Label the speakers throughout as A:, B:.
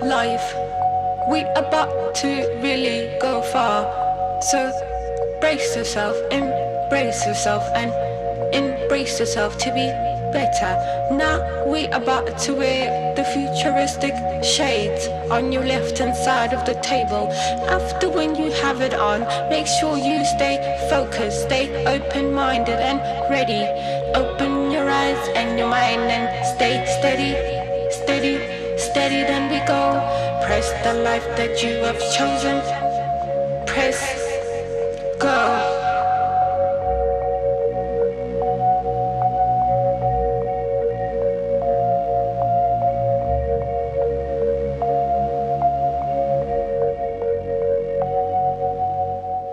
A: we about to really go far. So brace yourself, embrace yourself, and embrace yourself to be better. Now we about to wear the futuristic shades on your left hand side of the table. After when you have it on, make sure you stay focused, stay open minded and ready. Open your eyes and your mind and stay steady, steady. Then we go. Press the life that you have chosen. Press go.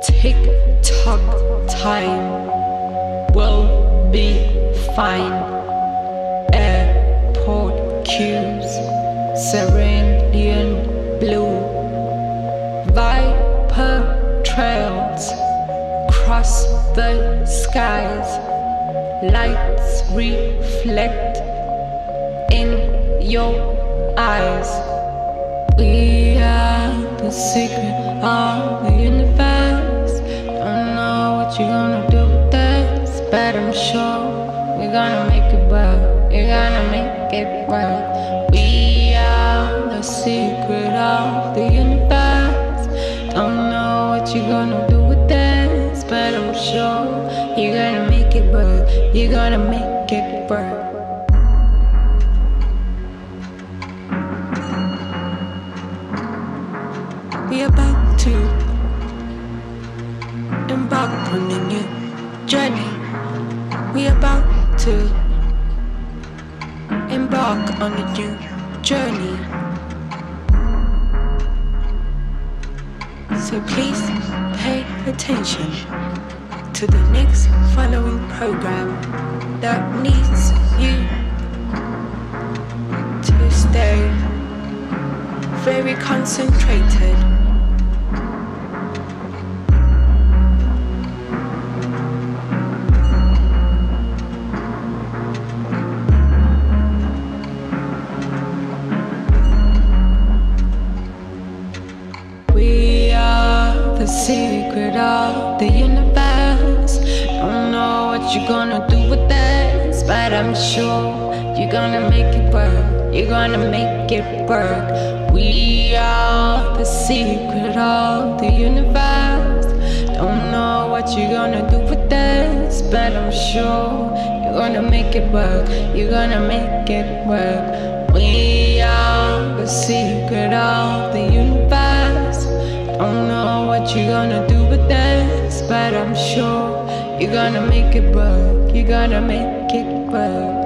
A: Tick tock time will be fine. Airport queues, cerulean blue, viper trails cross the skies. Lights reflect in your eyes. We are the secret of the of the universe. Don't know what you're gonna do with this, but I'm sure you're gonna make it work. You're gonna make it work. We about to embark on a new journey. We about to embark on a new journey. So please pay attention to the next following program that needs you to stay very concentrated. You're gonna do with this, but I'm sure you're gonna make it work. You're gonna make it work. We are the secret of the universe. Don't know what you're gonna do with this, but I'm sure you're gonna make it work. You're gonna make it work. We are the secret of the universe. Don't know what you're gonna do with this, but I'm sure gonna make it work. You're gonna make it work.